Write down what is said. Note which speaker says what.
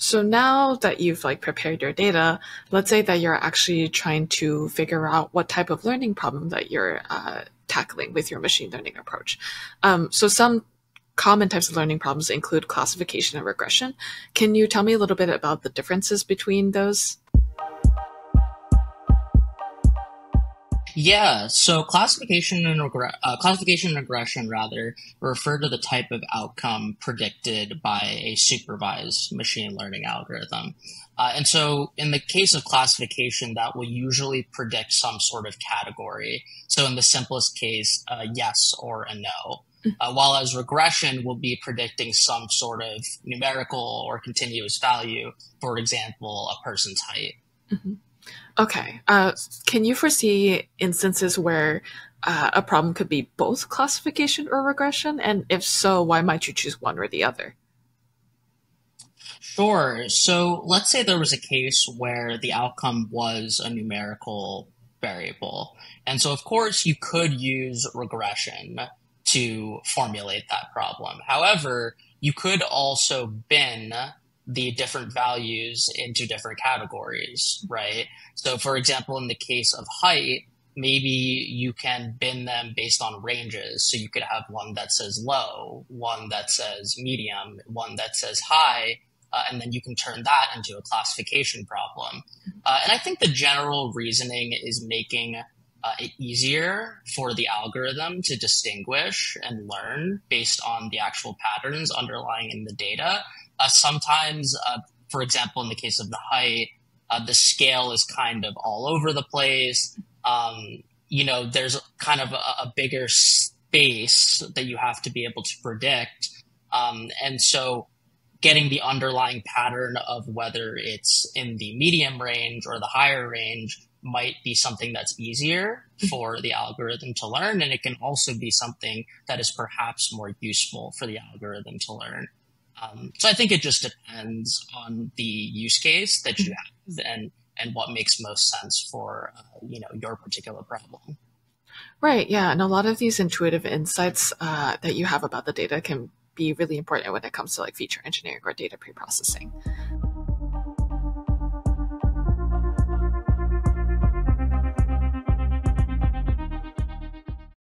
Speaker 1: So now that you've like prepared your data, let's say that you're actually trying to figure out what type of learning problem that you're uh, tackling with your machine learning approach. Um, so some common types of learning problems include classification and regression. Can you tell me a little bit about the differences between those?
Speaker 2: Yeah, so classification and regre- uh, classification and regression rather refer to the type of outcome predicted by a supervised machine learning algorithm. Uh, and so in the case of classification, that will usually predict some sort of category. So in the simplest case, a yes or a no. Mm-hmm. Uh, while as regression will be predicting some sort of numerical or continuous value, for example, a person's height.
Speaker 1: Mm-hmm. Okay. Uh, can you foresee instances where uh, a problem could be both classification or regression? And if so, why might you choose one or the other?
Speaker 2: Sure. So let's say there was a case where the outcome was a numerical variable. And so, of course, you could use regression to formulate that problem. However, you could also bin the different values into different categories, right? So, for example, in the case of height, maybe you can bin them based on ranges. So you could have one that says low, one that says medium, one that says high, uh, and then you can turn that into a classification problem. Uh, and I think the general reasoning is making uh, it easier for the algorithm to distinguish and learn based on the actual patterns underlying in the data uh, sometimes, uh, for example, in the case of the height, uh, the scale is kind of all over the place. Um, you know, there's kind of a, a, bigger space that you have to be able to predict. Um, and so getting the underlying pattern of whether it's in the medium range or the higher range might be something that's easier for the algorithm to learn. And it can also be something that is perhaps more useful for the algorithm to learn. Um, so I think it just depends on the use case that you have and and what makes most sense for uh, you know your particular problem.
Speaker 1: Right. Yeah, and a lot of these intuitive insights uh, that you have about the data can be really important when it comes to like feature engineering or data preprocessing.